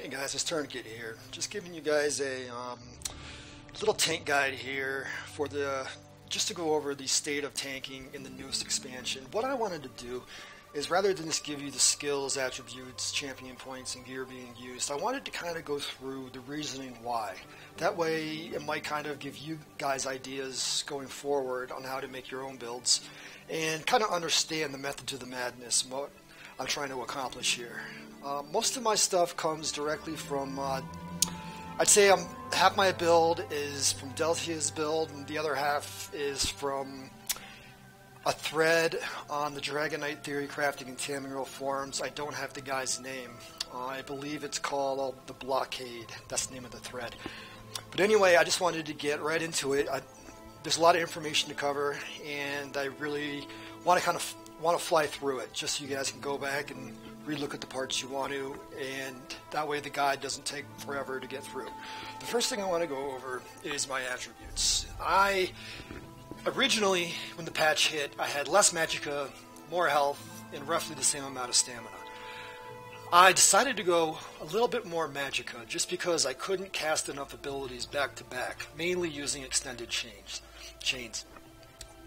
Hey guys, it's Tourniquet here. Just giving you guys a um, little tank guide here for the just to go over the state of tanking in the newest expansion. What I wanted to do is rather than just give you the skills, attributes, champion points, and gear being used, I wanted to kind of go through the reasoning why. That way, it might kind of give you guys ideas going forward on how to make your own builds and kind of understand the method to the madness, what I'm trying to accomplish here. Uh, most of my stuff comes directly from. Uh, I'd say I'm half my build is from Deltia's build, and the other half is from a thread on the Dragonknight Theory Crafting and Tamriel forums. I don't have the guy's name. Uh, I believe it's called the Blockade. That's the name of the thread. But anyway, I just wanted to get right into it. I, there's a lot of information to cover, and I really want to kind of want to fly through it, just so you guys can go back and relook at the parts you want to, and that way the guide doesn't take forever to get through. The first thing I want to go over is my attributes. I originally, when the patch hit, I had less magicka, more health, and roughly the same amount of stamina. I decided to go a little bit more magicka just because I couldn't cast enough abilities back to back, mainly using extended chains. chains.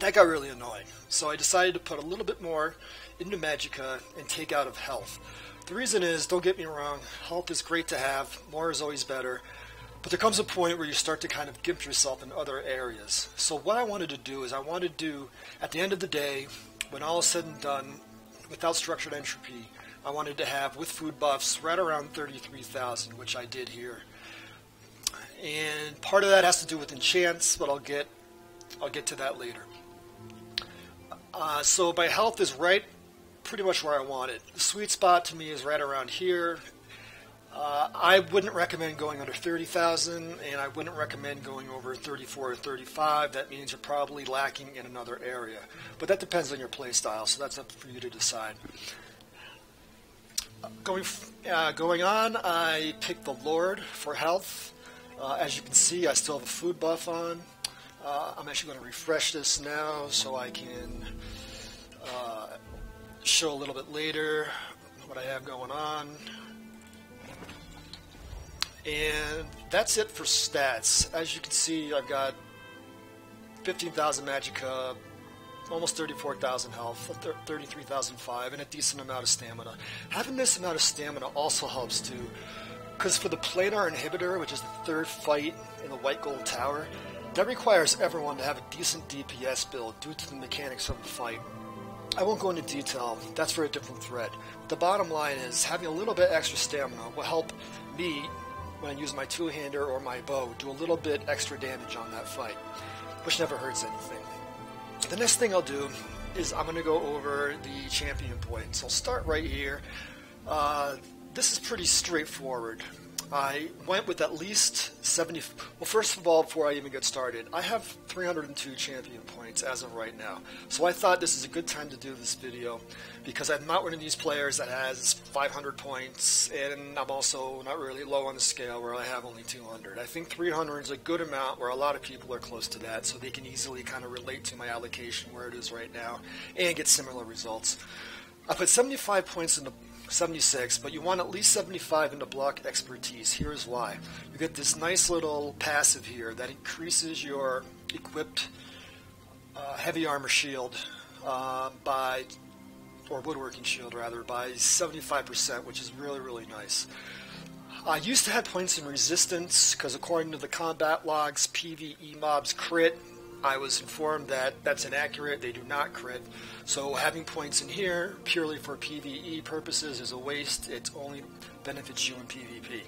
That got really annoying, so I decided to put a little bit more into magicka and take out of health. The reason is, don't get me wrong, health is great to have, more is always better, but there comes a point where you start to kind of gimp yourself in other areas. So what I wanted to do is I wanted to, do, at the end of the day, when all is said and done, without structured entropy, I wanted to have, with food buffs, right around 33,000, which I did here. And part of that has to do with enchants, but I'll get, I'll get to that later. Uh, so my health is right pretty much where I want it. The sweet spot to me is right around here. Uh, I wouldn't recommend going under 30,000, and I wouldn't recommend going over 34 or 35. That means you're probably lacking in another area. But that depends on your play style, so that's up for you to decide. Going, uh, going on, I picked the Lord for health. Uh, as you can see, I still have a food buff on. Uh, I'm actually going to refresh this now so I can uh, show a little bit later what I have going on. And that's it for stats. As you can see, I've got 15,000 magicka, almost 34,000 health, 33,005, and a decent amount of stamina. Having this amount of stamina also helps too, because for the planar inhibitor, which is the third fight in the White Gold Tower, that requires everyone to have a decent DPS build due to the mechanics of the fight. I won't go into detail, that's for a different thread. The bottom line is having a little bit extra stamina will help me when I use my two-hander or my bow do a little bit extra damage on that fight, which never hurts anything. The next thing I'll do is I'm going to go over the champion points. I'll start right here. Uh, this is pretty straightforward. I went with at least 70. Well, first of all, before I even get started, I have 302 champion points as of right now. So I thought this is a good time to do this video because I'm not one of these players that has 500 points, and I'm also not really low on the scale where I have only 200. I think 300 is a good amount where a lot of people are close to that, so they can easily kind of relate to my allocation where it is right now and get similar results. I put 75 points in the 76, but you want at least 75 into block expertise. Here's why. You get this nice little passive here that increases your equipped uh, heavy armor shield uh, by, or woodworking shield rather, by 75%, which is really, really nice. I used to have points in resistance because according to the combat logs, PvE mobs crit I was informed that that's inaccurate. They do not crit. So having points in here purely for PvE purposes is a waste. It only benefits you in PvP.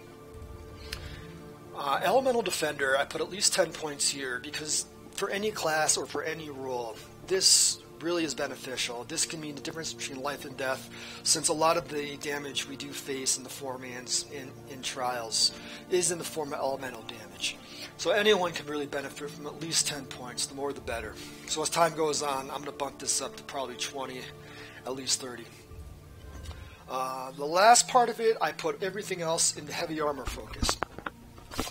Uh, Elemental Defender, I put at least 10 points here because for any class or for any role, this really is beneficial. This can mean the difference between life and death, since a lot of the damage we do face in the four mans in, in trials is in the form of elemental damage. So anyone can really benefit from at least 10 points. The more the better. So as time goes on, I'm going to bump this up to probably 20, at least 30. Uh, the last part of it, I put everything else in the heavy armor focus.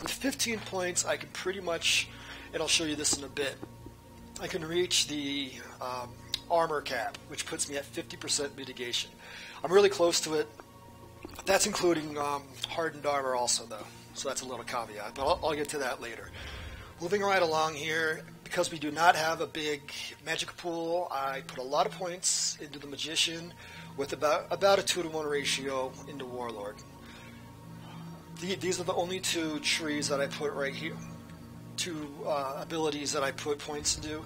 With 15 points, I can pretty much, and I'll show you this in a bit, I can reach the um, armor cap, which puts me at 50% mitigation. I'm really close to it. That's including um, hardened armor also, though. So that's a little caveat, but I'll, I'll get to that later. Moving right along here, because we do not have a big magic pool, I put a lot of points into the magician with about about a two to one ratio into warlord. The, these are the only two trees that I put right here, two uh, abilities that I put points into.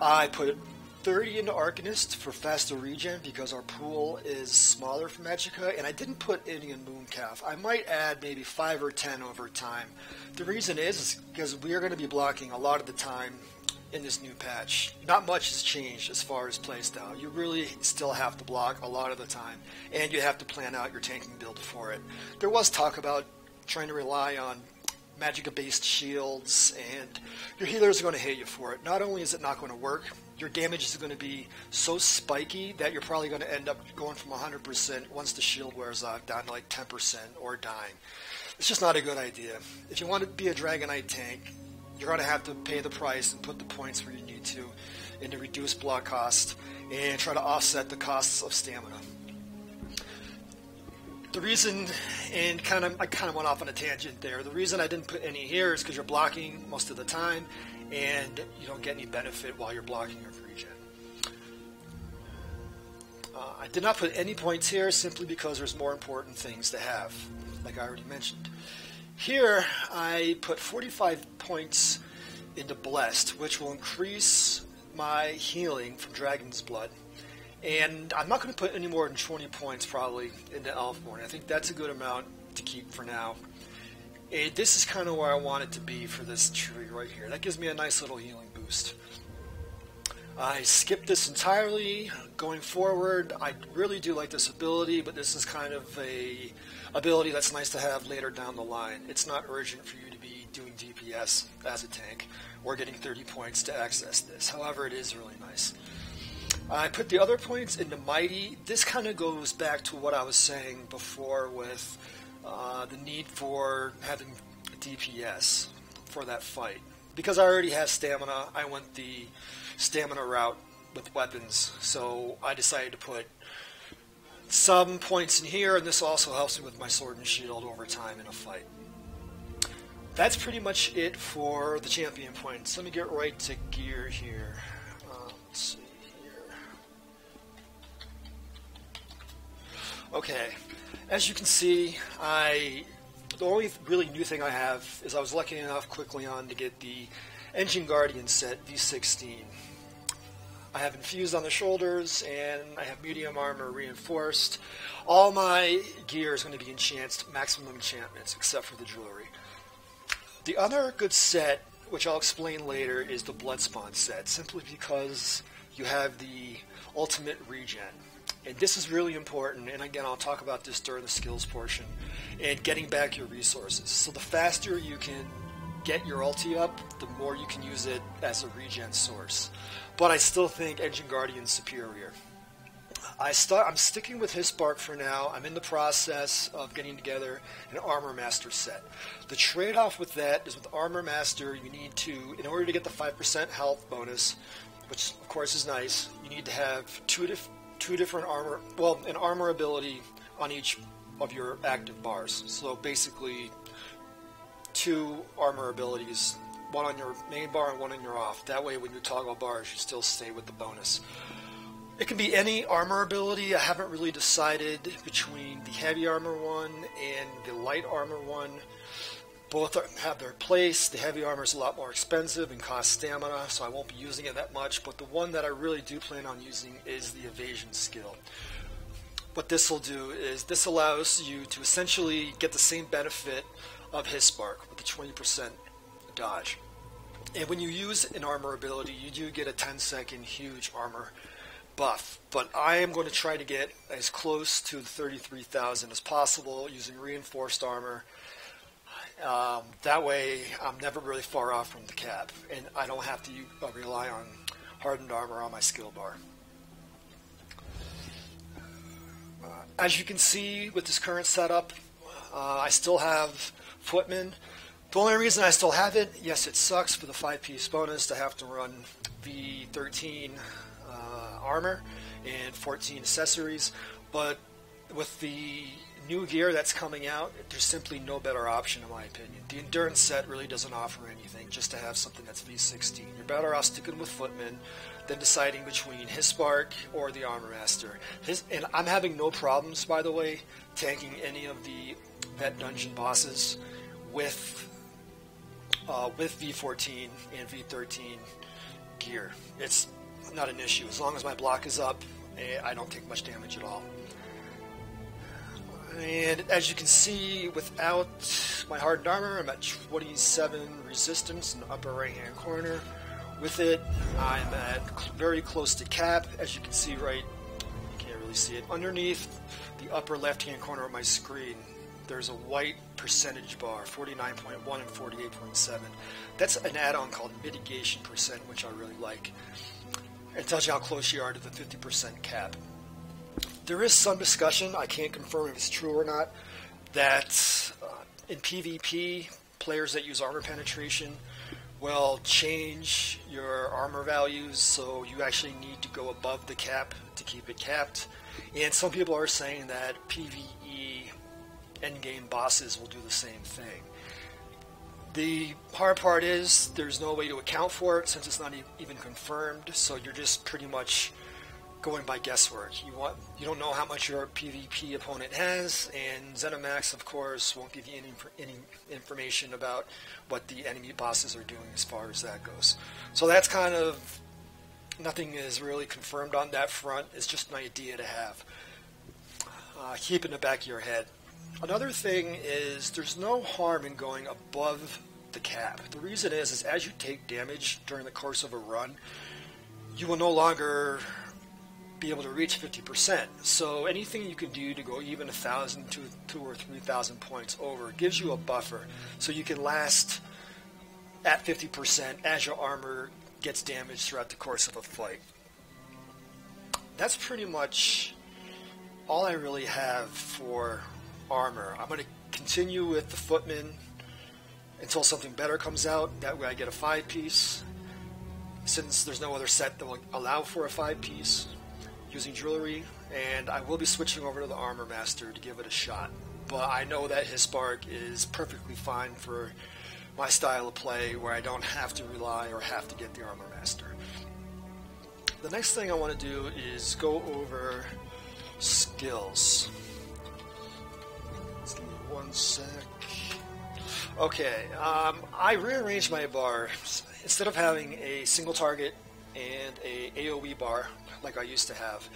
I put 30 into Arcanist for faster regen because our pool is smaller for Magicka, and I didn't put any in Mooncalf. I might add maybe 5 or 10 over time. The reason is, because we are going to be blocking a lot of the time in this new patch. Not much has changed as far as playstyle. You really still have to block a lot of the time, and you have to plan out your tanking build for it. There was talk about trying to rely on Magicka based shields, and your healers are going to hate you for it. Not only is it not going to work, your damage is going to be so spiky that you're probably going to end up going from 100% once the shield wears off down to like 10% or dying. It's just not a good idea. If you want to be a Dragonknight tank, you're going to have to pay the price and put the points where you need to into reduced block cost and try to offset the costs of stamina the reason, and kind of, I kind of went off on a tangent there. The reason I didn't put any here is because you're blocking most of the time, and you don't get any benefit while you're blocking your regen. Uh, I did not put any points here simply because there's more important things to have, like I already mentioned. Here, I put 45 points into Blessed, which will increase my healing from Dragon's Blood and I'm not going to put any more than 20 points probably into Elfborn. I think that's a good amount to keep for now. And this is kind of where I want it to be for this tree right here. That gives me a nice little healing boost. I skipped this entirely. Going forward, I really do like this ability, but this is kind of a ability that's nice to have later down the line. It's not urgent for you to be doing DPS as a tank or getting 30 points to access this. However, it is really nice. I put the other points into Mighty. This kind of goes back to what I was saying before with uh, the need for having DPS for that fight. Because I already have stamina, I went the stamina route with weapons, so I decided to put some points in here, and this also helps me with my sword and shield over time in a fight. That's pretty much it for the champion points. Let me get right to gear here. Uh, let's see. Okay, as you can see, I the only really new thing I have is I was lucky enough quickly on to get the Engine Guardian set V16. I have infused on the shoulders and I have medium armor reinforced. All my gear is going to be enhanced maximum enchantments except for the jewelry. The other good set, which I'll explain later, is the Bloodspawn set, simply because you have the ultimate regen. And this is really important, and again, I'll talk about this during the skills portion, and getting back your resources. So the faster you can get your ulti up, the more you can use it as a regen source. But I still think Engine Guardian's superior. I start, I'm sticking with Hist Bark for now. I'm in the process of getting together an Armor Master set. The trade-off with that is with Armor Master, you need to, in order to get the 5% health bonus, which of course is nice, you need to have two, two different armor, well, an armor ability on each of your active bars. So basically, two armor abilities, one on your main bar and one on your off. That way, when you toggle bars, you still stay with the bonus. It can be any armor ability. I haven't really decided between the heavy armor one and the light armor one. Both have their place. The heavy armor is a lot more expensive and costs stamina, so I won't be using it that much. But the one that I really do plan on using is the evasion skill. What this will do is this allows you to essentially get the same benefit of Hist Bark with the 20% dodge. And when you use an armor ability, you do get a 10 second huge armor buff. But I am going to try to get as close to the 33,000 as possible using reinforced armor um, that way, I'm never really far off from the cap, and I don't have to uh, rely on hardened armor on my skill bar. Uh, as you can see with this current setup, uh, I still have Footman. The only reason I still have it, yes, it sucks for the 5-piece bonus to have to run V13 uh, armor and 14 accessories, but with the new gear that's coming out, there's simply no better option in my opinion. The endurance set really doesn't offer anything just to have something that's V16. You're better off sticking with Footman than deciding between Hist Bark or the Armor Master. His, and I'm having no problems, by the way, tanking any of the Vet Dungeon bosses with uh, with V14 and V13 gear. It's not an issue. As long as my block is up, eh, I don't take much damage at all. And as you can see, without my hardened armor, I'm at 27 resistance in the upper right hand corner. With it, I'm at very close to cap. As you can see right, you can't really see it. Underneath the upper left hand corner of my screen, there's a white percentage bar, 49.1 and 48.7. That's an add-on called mitigation percent, which I really like. It tells you how close you are to the 50% cap. There is some discussion, I can't confirm if it's true or not, that uh, in PvP, players that use armor penetration will change your armor values so you actually need to go above the cap to keep it capped. And some people are saying that PvE endgame bosses will do the same thing. The hard part is there's no way to account for it since it's not even confirmed, so you're just pretty much going by guesswork. You want you don't know how much your PvP opponent has, and ZeniMax, of course, won't give you any, any information about what the enemy bosses are doing as far as that goes. So that's kind of nothing is really confirmed on that front. It's just an idea to have. Uh, keep in the back of your head. Another thing is there's no harm in going above the cap. The reason is, is as you take damage during the course of a run, you will no longer be able to reach 50%. So anything you can do to go even a thousand to two or three thousand points over gives you a buffer, so you can last at 50% as your armor gets damaged throughout the course of a fight. That's pretty much all I really have for armor. I'm going to continue with the Footman until something better comes out. That way I get a five piece. Since there's no other set that will allow for a five piece using jewelry, and I will be switching over to the Armor Master to give it a shot. But I know that Hist Bark is perfectly fine for my style of play where I don't have to rely or have to get the Armor Master. The next thing I want to do is go over skills one sec. Okay, um, I rearranged my bar. Instead of having a single target and a AoE bar like I used to have,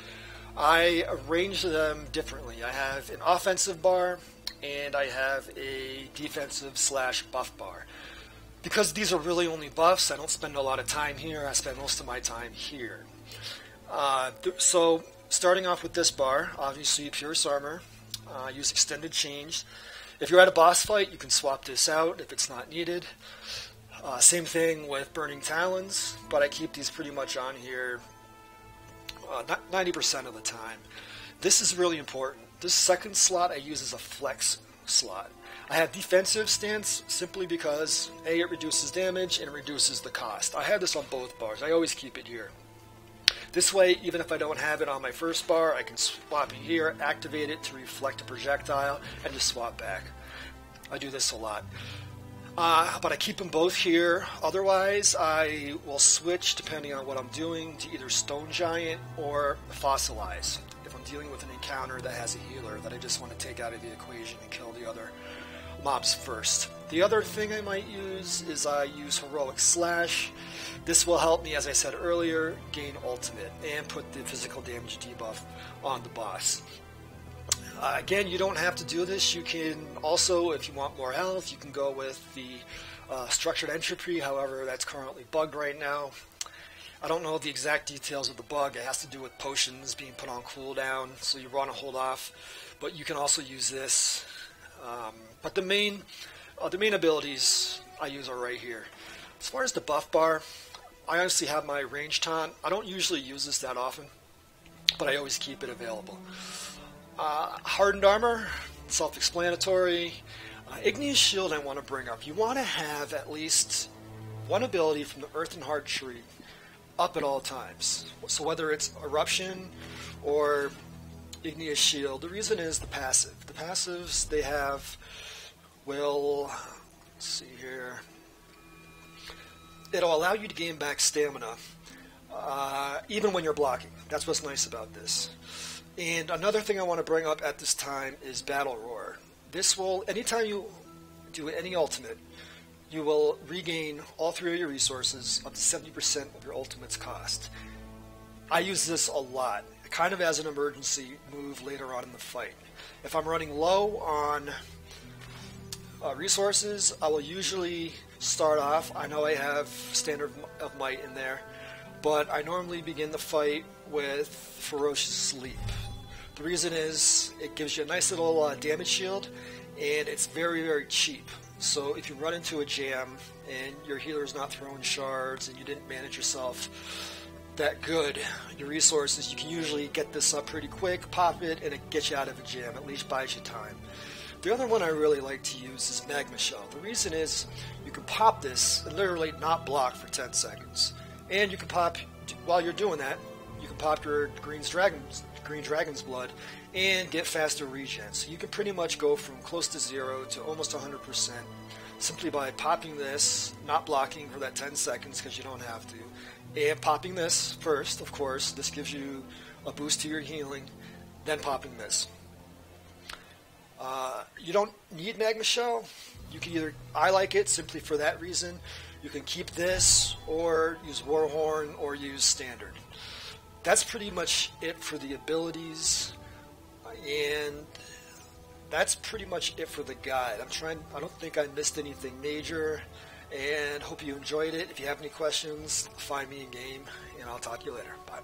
I arrange them differently. I have an offensive bar and I have a defensive slash buff bar. Because these are really only buffs, I don't spend a lot of time here. I spend most of my time here. Uh, so, starting off with this bar, obviously Purest Armor, uh, use extended change. If you're at a boss fight, you can swap this out if it's not needed. Uh, same thing with Burning Talons, but I keep these pretty much on here uh, 90% of the time. This is really important. This second slot I use as a flex slot. I have defensive stance simply because A, it reduces damage and it reduces the cost. I have this on both bars. I always keep it here. This way, even if I don't have it on my first bar, I can swap it here, activate it to reflect a projectile, and just swap back. I do this a lot. Uh, but I keep them both here. Otherwise, I will switch depending on what I'm doing to either Stone Giant or Fossilize. If I'm dealing with an encounter that has a healer that I just want to take out of the equation and kill the other mobs first. The other thing I might use is I use Heroic Slash. This will help me, as I said earlier, gain ultimate and put the physical damage debuff on the boss. Uh, again, you don't have to do this. You can also, if you want more health, you can go with the uh, structured entropy. However, that's currently bugged right now. I don't know the exact details of the bug. It has to do with potions being put on cooldown, so you want to hold off. But you can also use this. Um, but the main, uh, the main abilities I use are right here. As far as the buff bar, I honestly have my range taunt. I don't usually use this that often, but I always keep it available. Uh, hardened armor, self-explanatory. Uh, Igneous Shield I want to bring up. You want to have at least one ability from the Earthen Heart tree up at all times. So whether it's Eruption or Igneous Shield. The reason is the passive. The passives they have will let's see here. It'll allow you to gain back stamina uh, even when you're blocking. That's what's nice about this. And another thing I want to bring up at this time is Battle Roar. This will, anytime you do any ultimate, you will regain all three of your resources up to 70% of your ultimate's cost. I use this a lot, kind of as an emergency move later on in the fight. If I'm running low on uh, resources, I will usually start off. I know I have Standard of Might in there, but I normally begin the fight with Ferocious Leap. The reason is it gives you a nice little uh, damage shield, and it's very, very cheap. So if you run into a jam and your healer is not throwing shards and you didn't manage yourself that good, your resources, you can usually get this up pretty quick, pop it, and it gets you out of a jam, at least buys you time. The other one I really like to use is Magma Shell. The reason is you can pop this and literally not block for 10 seconds. And you can pop, while you're doing that, you can pop your Green's Dragon's, Green Dragon's Blood and get faster regen. So you can pretty much go from close to zero to almost 100% simply by popping this, not blocking for that 10 seconds because you don't have to, and popping this first, of course. This gives you a boost to your healing, then popping this. Uh, you don't need Magma Shell. You can either, I like it simply for that reason. You can keep this, or use Warhorn, or use Standard. That's pretty much it for the abilities and that's pretty much it for the guide. I'm trying. I don't think I missed anything major, and hope you enjoyed it. If you have any questions, find me in game, and I'll talk to you later. Bye.